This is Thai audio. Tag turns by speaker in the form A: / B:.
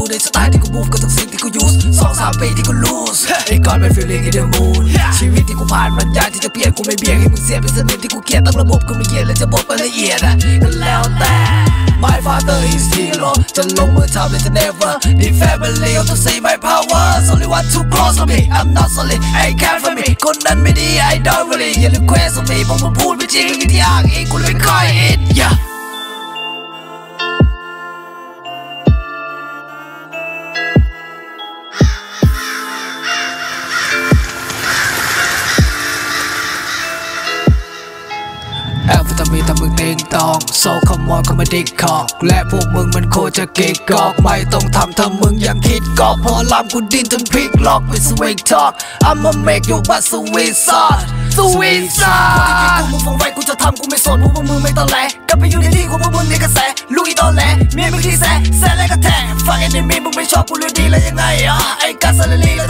A: move กับทุกสิ่งที่กู use สองสามปีที่กู lose ไอ้ก่อนเป็น feeling in the moon ชีวิตที่กูผ่านมันยากที่จะเปลี่ยนกูไม่เบี่ยงให้มึงเสียเป็นสนิมที่กูเกลียดตั้งระบบกูไม่เกลียดและจะบอกไปละเอียดอะก็แล้วแต่ My father is hero จะลงมือทำเลยจะ never need family to see my power only one too close to me I'm not solid I can't for me คนนั้นไม่ดี I don't really อย่า request on me เพราะมึงพูดไม่จริงที่ที่อ้างอิงกูเลยไม่ค่อยอิน yeah แอลวิตามินทำมึงเต็งตองโซคอมอนก็มาดิกคอกและพวกมึงมันโคจะเกกกอกไม่ต้องทำถ้ามึงยังคิดกอกพอลำกูดิ้นจนพลิกล็อกเป็นสวิงทอก I'ma make you but suicide suicide กูมึงฟังไว้กูจะทำกูไม่สนพวกมึงไม่ต้องแลกลับไปอยู่ในที่ของพวกมึงในกระแสลูกอีตอแหลเมียมึงที่แสแสแล้วก็แทงฟังเอนมีมึงไม่ชอบกูเลยดีแล้วยังไงอะไอ้กัสซาลีแล้วทำไมอะ believe myself แล้ว